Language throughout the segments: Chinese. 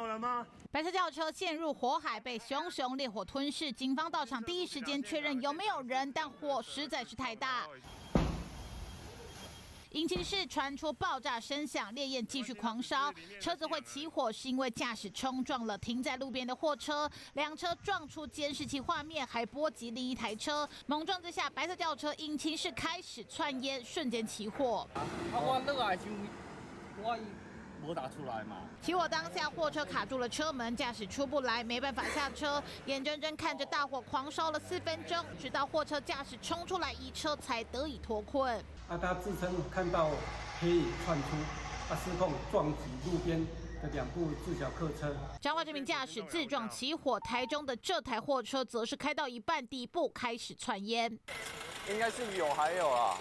有了吗？白色轿车陷入火海，被熊熊烈火吞噬。警方到场第一时间确认有没有人，但火实在是太大。引擎室传出爆炸声响，烈焰继续狂烧。车子会起火是因为驾驶冲撞了停在路边的货车，两车撞出监视器画面，还波及另一台车。猛撞之下，白色轿车引擎室开始窜烟，瞬间起火。没打出来嘛？起火当下，货车卡住了车门，驾驶出不来，没办法下车，眼睁睁看着大火狂烧了四分钟，直到货车驾驶冲出来移车，才得以脱困。啊，他自称看到黑影窜出，啊，失控撞击路边的两部自小客车。彰化这名驾驶自撞起火，台中的这台货车则是开到一半，底部开始窜烟。应该是有，还有啊。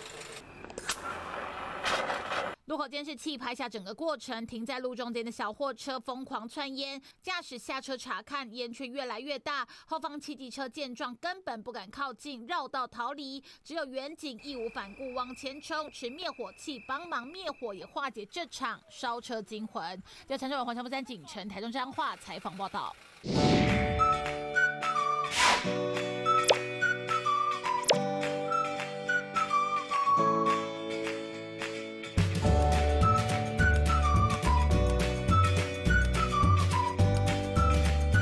路口监视器拍下整个过程，停在路中间的小货车疯狂窜烟，驾驶下车查看，烟却越来越大。后方汽机车见状，根本不敢靠近，绕道逃离。只有远警义无反顾往前冲，持灭火器帮忙灭火，也化解这场烧车惊魂。在陈州黄桥富山景城台中彰化采访报道。